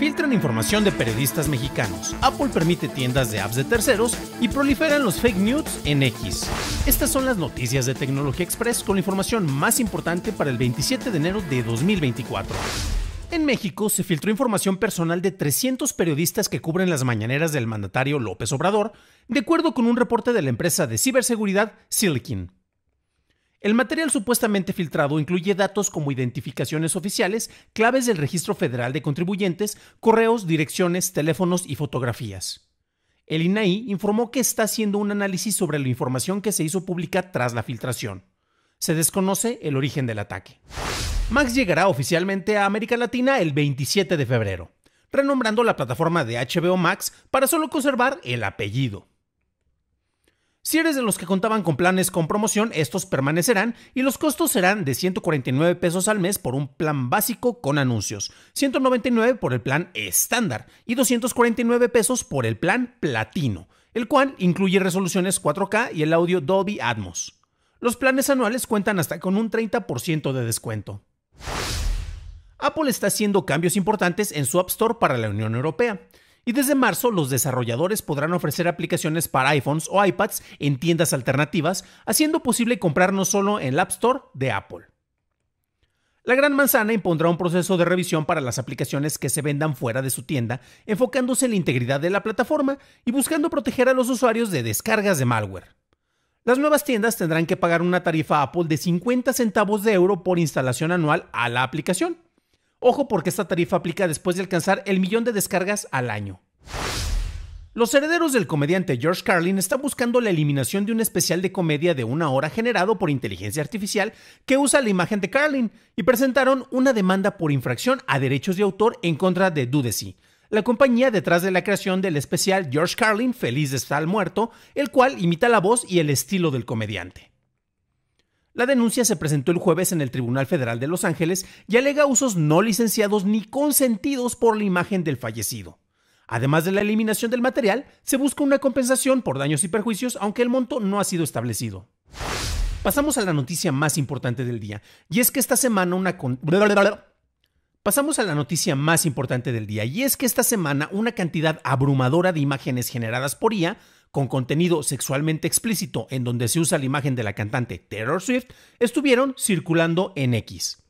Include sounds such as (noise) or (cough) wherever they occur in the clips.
Filtran información de periodistas mexicanos. Apple permite tiendas de apps de terceros y proliferan los fake news en X. Estas son las noticias de Tecnología Express con la información más importante para el 27 de enero de 2024. En México se filtró información personal de 300 periodistas que cubren las mañaneras del mandatario López Obrador, de acuerdo con un reporte de la empresa de ciberseguridad Silicon. El material supuestamente filtrado incluye datos como identificaciones oficiales, claves del Registro Federal de Contribuyentes, correos, direcciones, teléfonos y fotografías. El INAI informó que está haciendo un análisis sobre la información que se hizo pública tras la filtración. Se desconoce el origen del ataque. Max llegará oficialmente a América Latina el 27 de febrero, renombrando la plataforma de HBO Max para solo conservar el apellido. Si eres de los que contaban con planes con promoción, estos permanecerán y los costos serán de 149 pesos al mes por un plan básico con anuncios, 199 por el plan estándar y 249 pesos por el plan platino, el cual incluye resoluciones 4K y el audio Dolby Atmos. Los planes anuales cuentan hasta con un 30% de descuento. Apple está haciendo cambios importantes en su App Store para la Unión Europea y desde marzo los desarrolladores podrán ofrecer aplicaciones para iPhones o iPads en tiendas alternativas, haciendo posible comprar no solo en el App Store de Apple. La Gran Manzana impondrá un proceso de revisión para las aplicaciones que se vendan fuera de su tienda, enfocándose en la integridad de la plataforma y buscando proteger a los usuarios de descargas de malware. Las nuevas tiendas tendrán que pagar una tarifa Apple de 50 centavos de euro por instalación anual a la aplicación. Ojo porque esta tarifa aplica después de alcanzar el millón de descargas al año. Los herederos del comediante George Carlin están buscando la eliminación de un especial de comedia de una hora generado por inteligencia artificial que usa la imagen de Carlin y presentaron una demanda por infracción a derechos de autor en contra de Dudesy, la compañía detrás de la creación del especial George Carlin Feliz de estar muerto, el cual imita la voz y el estilo del comediante. La denuncia se presentó el jueves en el Tribunal Federal de Los Ángeles y alega usos no licenciados ni consentidos por la imagen del fallecido. Además de la eliminación del material, se busca una compensación por daños y perjuicios, aunque el monto no ha sido establecido. Pasamos a la noticia más importante del día, y es que esta semana una Pasamos a la noticia más importante del día, y es que esta semana una cantidad abrumadora de imágenes generadas por IA con contenido sexualmente explícito en donde se usa la imagen de la cantante Taylor Swift estuvieron circulando en X.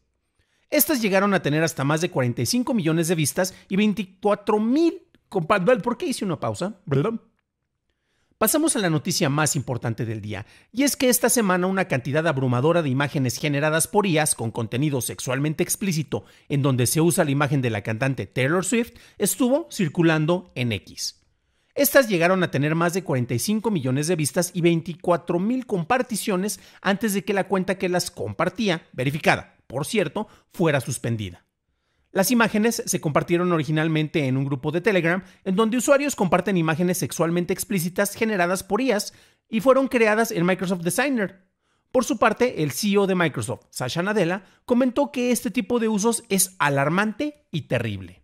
Estas llegaron a tener hasta más de 45 millones de vistas y 24 mil... ¿Por qué hice una pausa? Pasamos a la noticia más importante del día, y es que esta semana una cantidad abrumadora de imágenes generadas por IAS con contenido sexualmente explícito en donde se usa la imagen de la cantante Taylor Swift estuvo circulando en X. Estas llegaron a tener más de 45 millones de vistas y 24 mil comparticiones antes de que la cuenta que las compartía, verificada, por cierto, fuera suspendida. Las imágenes se compartieron originalmente en un grupo de Telegram en donde usuarios comparten imágenes sexualmente explícitas generadas por IAS y fueron creadas en Microsoft Designer. Por su parte, el CEO de Microsoft, Sasha Nadella, comentó que este tipo de usos es alarmante y terrible.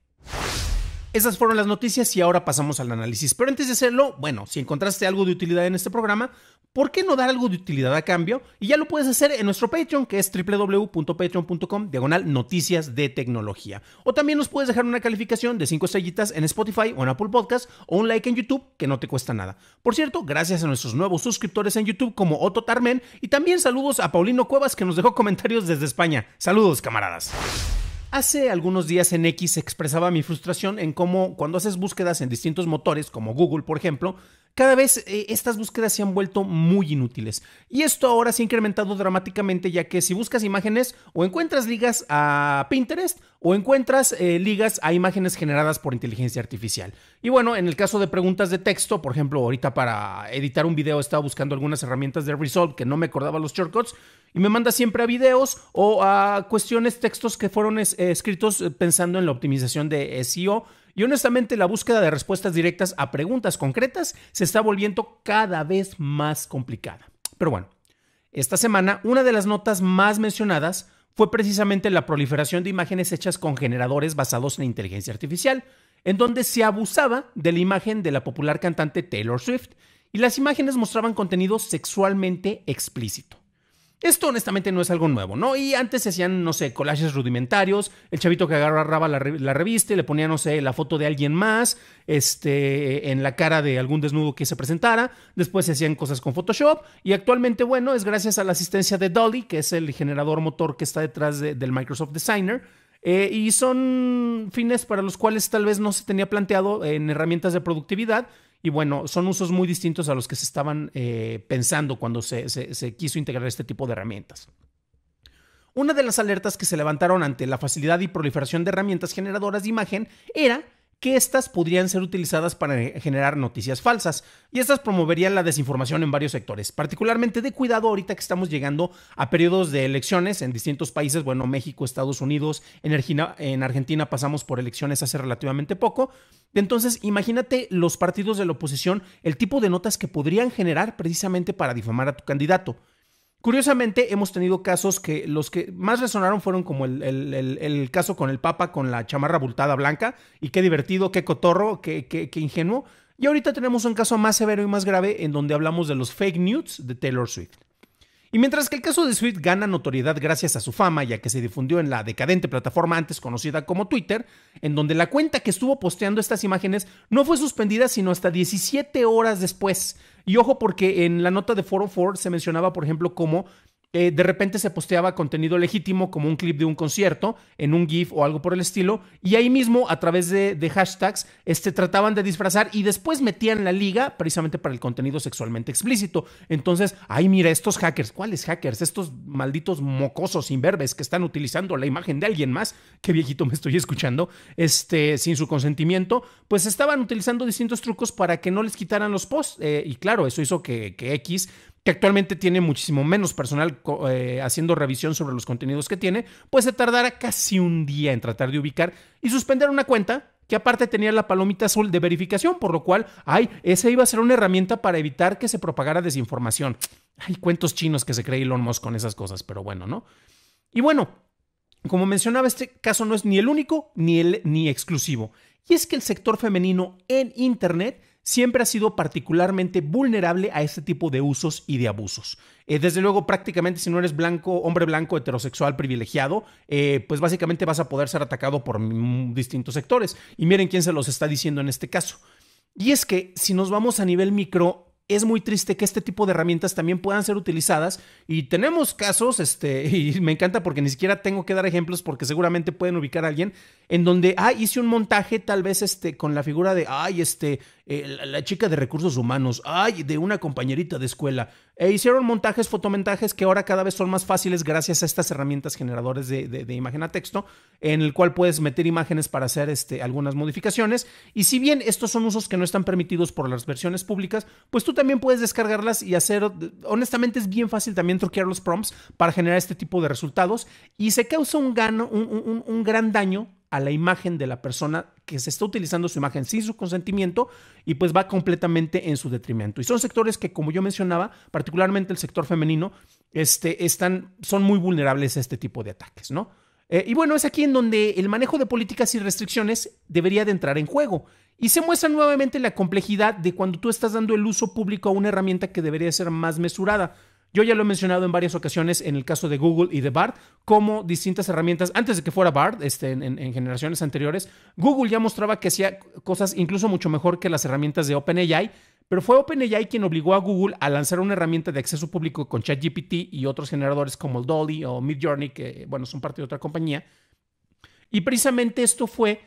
Esas fueron las noticias y ahora pasamos al análisis. Pero antes de hacerlo, bueno, si encontraste algo de utilidad en este programa, ¿por qué no dar algo de utilidad a cambio? Y ya lo puedes hacer en nuestro Patreon, que es www.patreon.com, diagonal noticias de tecnología. O también nos puedes dejar una calificación de 5 estrellitas en Spotify o en Apple Podcast o un like en YouTube, que no te cuesta nada. Por cierto, gracias a nuestros nuevos suscriptores en YouTube como Otto Tarmen y también saludos a Paulino Cuevas que nos dejó comentarios desde España. Saludos, camaradas. Hace algunos días en X expresaba mi frustración en cómo cuando haces búsquedas en distintos motores, como Google por ejemplo, cada vez eh, estas búsquedas se han vuelto muy inútiles. Y esto ahora se ha incrementado dramáticamente ya que si buscas imágenes o encuentras ligas a Pinterest o encuentras eh, ligas a imágenes generadas por inteligencia artificial. Y bueno, en el caso de preguntas de texto, por ejemplo, ahorita para editar un video estaba buscando algunas herramientas de Resolve que no me acordaba los shortcuts y me manda siempre a videos o a cuestiones, textos que fueron escritos eh, pensando en la optimización de SEO y honestamente la búsqueda de respuestas directas a preguntas concretas se está volviendo cada vez más complicada. Pero bueno, esta semana una de las notas más mencionadas fue precisamente la proliferación de imágenes hechas con generadores basados en inteligencia artificial, en donde se abusaba de la imagen de la popular cantante Taylor Swift y las imágenes mostraban contenido sexualmente explícito. Esto honestamente no es algo nuevo, ¿no? Y antes se hacían, no sé, collages rudimentarios, el chavito que agarraba la, revista y le ponía, no sé, la foto de alguien más, este, en la cara de algún desnudo que se presentara, después se hacían cosas con Photoshop y actualmente, bueno, es gracias a la asistencia de Dolly, que es el generador motor que está detrás del Microsoft Designer, eh, y son fines para los cuales tal vez no se tenía planteado en herramientas de productividad y bueno, son usos muy distintos a los que se estaban eh, pensando cuando se, quiso integrar este tipo de herramientas. Una de las alertas que se levantaron ante la facilidad y proliferación de herramientas generadoras de imagen era que estas podrían ser utilizadas para generar noticias falsas y estas promoverían la desinformación en varios sectores, particularmente de cuidado ahorita que estamos llegando a periodos de elecciones en distintos países, bueno, México, Estados Unidos, en Argentina, en Argentina pasamos por elecciones hace relativamente poco, entonces imagínate los partidos de la oposición, el tipo de notas que podrían generar precisamente para difamar a tu candidato. Curiosamente, hemos tenido casos que los que más resonaron fueron como el, caso con el Papa con la chamarra abultada blanca, y qué divertido, qué cotorro, qué, qué, qué ingenuo. Y ahorita tenemos un caso más severo y más grave en donde hablamos de los fake news de Taylor Swift. Y mientras que el caso de Swift gana notoriedad gracias a su fama, ya que se difundió en la decadente plataforma antes conocida como Twitter, en donde la cuenta que estuvo posteando estas imágenes no fue suspendida sino hasta 17 horas después. Y ojo porque en la nota de 404 se mencionaba, por ejemplo, cómo eh, de repente se posteaba contenido legítimo como un clip de un concierto en un GIF o algo por el estilo, y ahí mismo a través de, hashtags este, trataban de disfrazar y después metían la liga precisamente para el contenido sexualmente explícito. Entonces, ay, mira, estos hackers, ¿cuáles hackers? Estos malditos mocosos imberbes que están utilizando la imagen de alguien más, qué viejito me estoy escuchando, este, sin su consentimiento, pues estaban utilizando distintos trucos para que no les quitaran los posts. Eh, y claro, eso hizo que, que X que actualmente tiene muchísimo menos personal eh, haciendo revisión sobre los contenidos que tiene, pues se tardará casi un día en tratar de ubicar y suspender una cuenta que aparte tenía la palomita azul de verificación, por lo cual, ay, esa iba a ser una herramienta para evitar que se propagara desinformación. Hay cuentos chinos que se cree Elon Musk con esas cosas, pero bueno, ¿no? Y bueno, como mencionaba, este caso no es ni el único ni el ni exclusivo. Y es que el sector femenino en Internet siempre ha sido particularmente vulnerable a este tipo de usos y de abusos. Eh, desde luego, prácticamente si no eres blanco, hombre blanco, heterosexual, privilegiado, eh, pues básicamente vas a poder ser atacado por distintos sectores. Y miren quién se los está diciendo en este caso. Y es que si nos vamos a nivel micro, es muy triste que este tipo de herramientas también puedan ser utilizadas y tenemos casos, este, (laughs) y me encanta porque ni siquiera tengo que dar ejemplos porque seguramente pueden ubicar a alguien en donde, ah, hice un montaje tal vez este, con la figura de, ay, este, eh, la, chica de recursos humanos, ay, de una compañerita de escuela. E hicieron montajes, fotomontajes que ahora cada vez son más fáciles gracias a estas herramientas generadores de, imagen a texto, en el cual puedes meter imágenes para hacer este, algunas modificaciones. Y si bien estos son usos que no están permitidos por las versiones públicas, pues tú también puedes descargarlas y hacer, honestamente es bien fácil también truquear los prompts para generar este tipo de resultados y se causa un gran daño a la imagen de la persona que se está utilizando su imagen sin su consentimiento y pues va completamente en su detrimento. Y son sectores que, como yo mencionaba, particularmente el sector femenino, este, están, son muy vulnerables a este tipo de ataques, ¿no? Eh, y bueno, es aquí en donde el manejo de políticas y restricciones debería de entrar en juego. Y se muestra nuevamente la complejidad de cuando tú estás dando el uso público a una herramienta que debería ser más mesurada. Yo ya lo he mencionado en varias ocasiones en el caso de Google y de BART, como distintas herramientas, antes de que fuera BART, este, en, generaciones anteriores, Google ya mostraba que hacía cosas incluso mucho mejor que las herramientas de OpenAI, pero fue OpenAI quien obligó a Google a lanzar una herramienta de acceso público con ChatGPT y otros generadores como el Dolly o Midjourney, que bueno, son parte de otra compañía. Y precisamente esto fue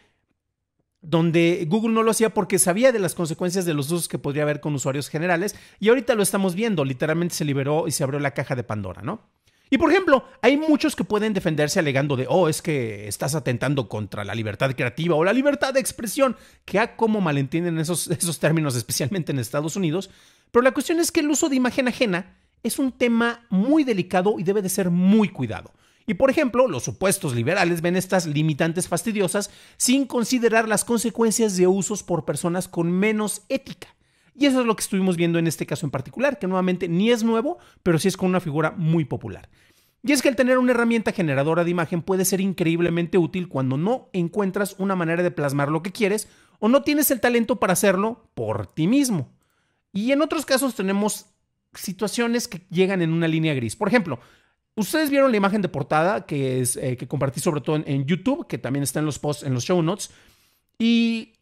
donde Google no lo hacía porque sabía de las consecuencias de los usos que podría haber con usuarios generales y ahorita lo estamos viendo, literalmente se liberó y se abrió la caja de Pandora, ¿no? Y por ejemplo, hay muchos que pueden defenderse alegando de, oh, es que estás atentando contra la libertad creativa o la libertad de expresión, que a cómo malentienden esos, (laughs) esos términos, especialmente en Estados Unidos, pero la cuestión es que el uso de imagen ajena es un tema muy delicado y debe de ser muy cuidado. Y por ejemplo, los supuestos liberales ven estas limitantes fastidiosas sin considerar las consecuencias de usos por personas con menos ética. Y eso es lo que estuvimos viendo en este caso en particular, que nuevamente ni es nuevo, pero sí es con una figura muy popular. Y es que el tener una herramienta generadora de imagen puede ser increíblemente útil cuando no encuentras una manera de plasmar lo que quieres o no tienes el talento para hacerlo por ti mismo. Y en otros casos tenemos situaciones que llegan en una línea gris. Por ejemplo, Ustedes vieron la imagen de portada que, es, eh, que compartí sobre todo en, YouTube, que también está en los posts, en los show notes. Y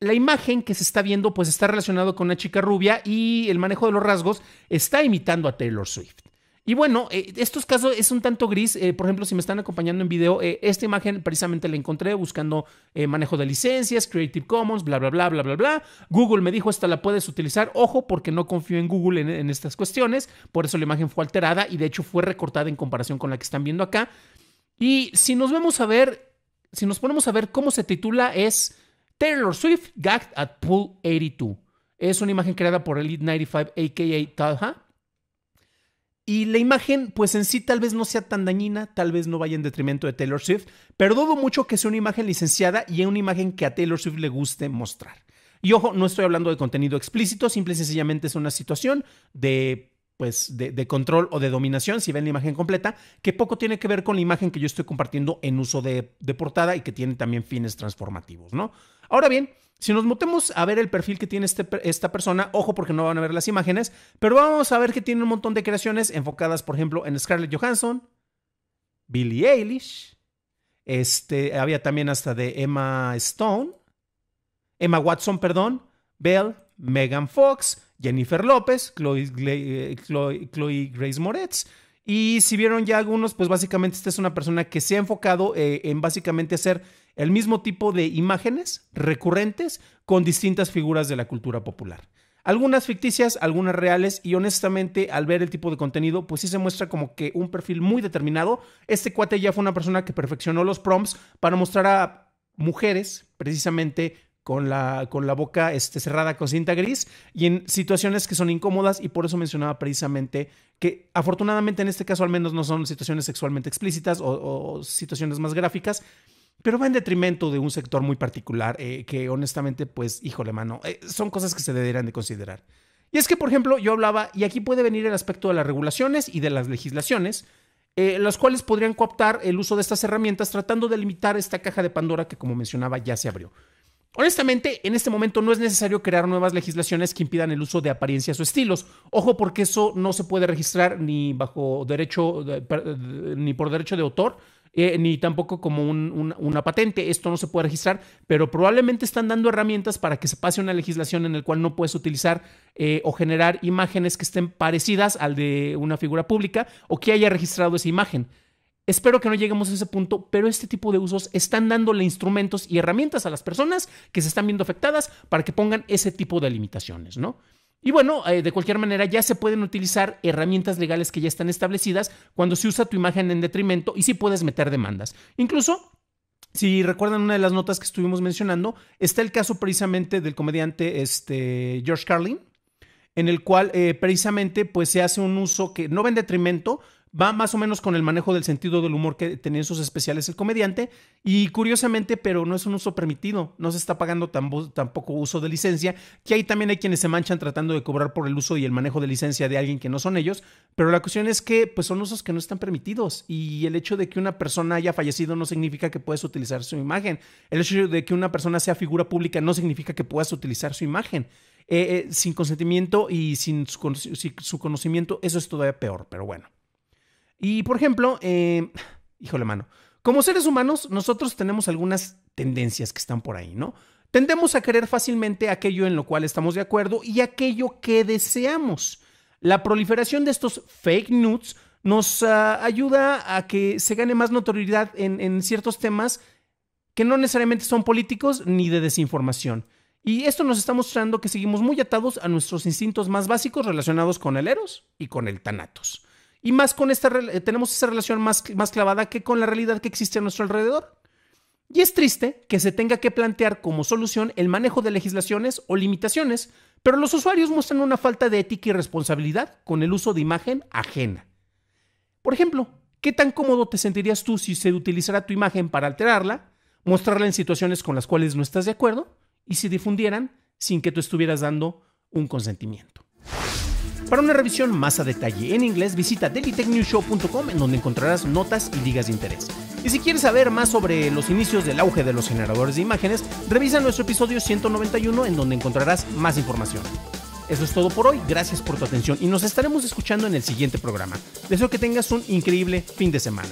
la imagen que se está viendo pues está relacionado con una chica rubia y el manejo de los rasgos está imitando a Taylor Swift. Y bueno, eh, estos casos es un tanto gris. Eh, por ejemplo, si me están acompañando en video, eh, esta imagen precisamente la encontré buscando manejo de licencias, Creative Commons, bla, bla, bla, bla, bla, bla. Google me dijo, esta la puedes utilizar. Ojo, porque no confío en Google en, en estas cuestiones. Por eso la imagen fue alterada y de hecho fue recortada en comparación con la que están viendo acá. Y si nos vemos a ver, si nos ponemos a ver cómo se titula, es Taylor Swift Gagged at Pool 82. Es una imagen creada por Elite 95, a.k.a. Talha y la imagen, pues en sí tal vez no sea tan dañina, tal vez no vaya en detrimento de Taylor Swift, pero dudo mucho que sea una imagen licenciada y una imagen que a Taylor Swift le guste mostrar. Y ojo, no estoy hablando de contenido explícito, simple y sencillamente es una situación de pues de, control o de dominación, si ven la imagen completa, que poco tiene que ver con la imagen que yo estoy compartiendo en uso de, de portada y que tiene también fines transformativos, ¿no? Ahora bien, si nos metemos a ver el perfil que tiene este, esta persona, ojo porque no van a ver las imágenes, pero vamos a ver que tiene un montón de creaciones enfocadas, por ejemplo, en Scarlett Johansson, Billie Eilish, este, había también hasta de Emma Stone, Emma Watson, perdón, Belle, Megan Fox, Jennifer López, Chloe, Chloe, Grace Moretz. Y si vieron ya algunos, pues básicamente esta es una persona que se ha enfocado eh, en básicamente hacer el mismo tipo de imágenes recurrentes con distintas figuras de la cultura popular. Algunas ficticias, algunas reales y honestamente al ver el tipo de contenido pues sí se muestra como que un perfil muy determinado. Este cuate ya fue una persona que perfeccionó los prompts para mostrar a mujeres precisamente con la, con la boca este, cerrada con cinta gris y en situaciones que son incómodas y por eso mencionaba precisamente que afortunadamente en este caso al menos no son situaciones sexualmente explícitas o situaciones más gráficas, pero va en detrimento de un sector muy particular eh, que honestamente, pues, híjole, mano, eh, son cosas que se deberían de considerar. Y es que, por ejemplo, yo hablaba, y aquí puede venir el aspecto de las regulaciones y de las legislaciones, eh, las cuales podrían cooptar el uso de estas herramientas tratando de limitar esta caja de Pandora que, como mencionaba, ya se abrió. Honestamente, en este momento no es necesario crear nuevas legislaciones que impidan el uso de apariencias o estilos. Ojo, porque eso no se puede registrar ni bajo derecho, ni por derecho de autor, eh, ni tampoco como una patente. Esto no se puede registrar, pero probablemente están dando herramientas para que se pase una legislación en la cual no puedes utilizar eh, o generar imágenes que estén parecidas al de una figura pública o que haya registrado esa imagen. Espero que no lleguemos a ese punto, pero este tipo de usos están dándole instrumentos y herramientas a las personas que se están viendo afectadas para que pongan ese tipo de limitaciones, ¿no? Y bueno, eh, de cualquier manera ya se pueden utilizar herramientas legales que ya están establecidas cuando se usa tu imagen en detrimento y sí puedes meter demandas. Incluso si recuerdan una de las notas que estuvimos mencionando, está el caso precisamente del comediante este, George Carlin, en el cual eh, precisamente pues se hace un uso que no va en detrimento, va más o menos con el manejo del sentido del humor que tenía en sus especiales el comediante. Y curiosamente, pero no es un uso permitido, no se está pagando tampoco uso de licencia, que ahí también hay quienes se manchan tratando de cobrar por el uso y el manejo de licencia de alguien que no son ellos. Pero la cuestión es que pues son usos que no están permitidos. Y el hecho de que una persona haya fallecido no significa que puedas utilizar su imagen. El hecho de que una persona sea figura pública no significa que puedas utilizar su imagen. Eh, eh, sin consentimiento y sin su conocimiento, eso es todavía peor, pero bueno. Y por ejemplo, eh, híjole mano, como seres humanos nosotros tenemos algunas tendencias que están por ahí, ¿no? Tendemos a querer fácilmente aquello en lo cual estamos de acuerdo y aquello que deseamos. La proliferación de estos fake news nos ah, ayuda a que se gane más notoriedad en, en ciertos temas que no necesariamente son políticos ni de desinformación. Y esto nos está mostrando que seguimos muy atados a nuestros instintos más básicos relacionados con el Eros y con el Thanatos. Y más con esta, eh, tenemos esa relación más, más clavada que con la realidad que existe a nuestro alrededor. Y es triste que se tenga que plantear como solución el manejo de legislaciones o limitaciones, pero los usuarios muestran una falta de ética y responsabilidad con el uso de imagen ajena. Por ejemplo, ¿qué tan cómodo te sentirías tú si se utilizara tu imagen para alterarla, mostrarla en situaciones con las cuales no estás de acuerdo y si difundieran sin que tú estuvieras dando un consentimiento? Para una revisión más a detalle en inglés, visita dailytechnewshow.com en donde encontrarás notas y ligas de interés. Y si quieres saber más sobre los inicios del auge de los generadores de imágenes, revisa nuestro episodio 191 en donde encontrarás más información. Eso es todo por hoy. Gracias por tu atención y nos estaremos escuchando en el siguiente programa. Deseo que tengas un increíble fin de semana.